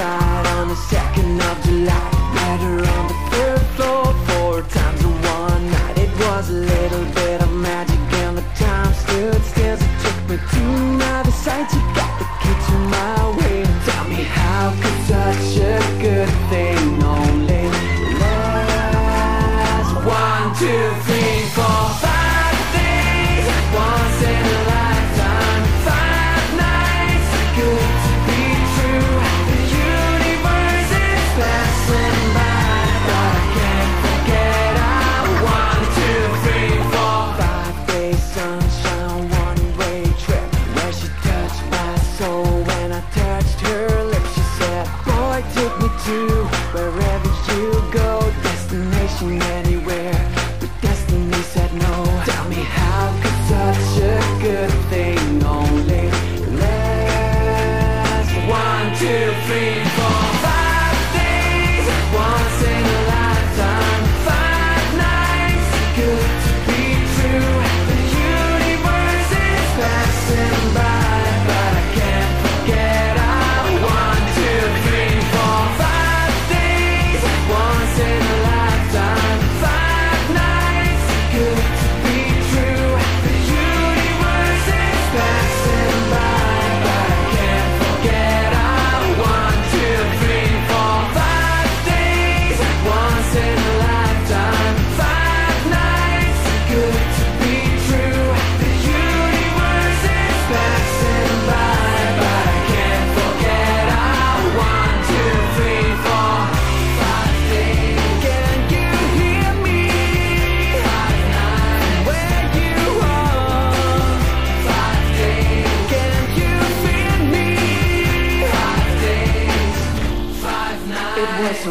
on the 2nd of July, better on the you, wherever.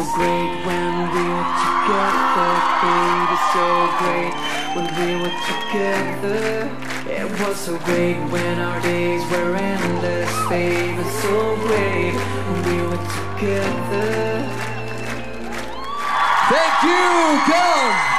so great when we were together. It was so great when we were together. It was so great when our days were endless. baby. so great when we were together. Thank you. Come.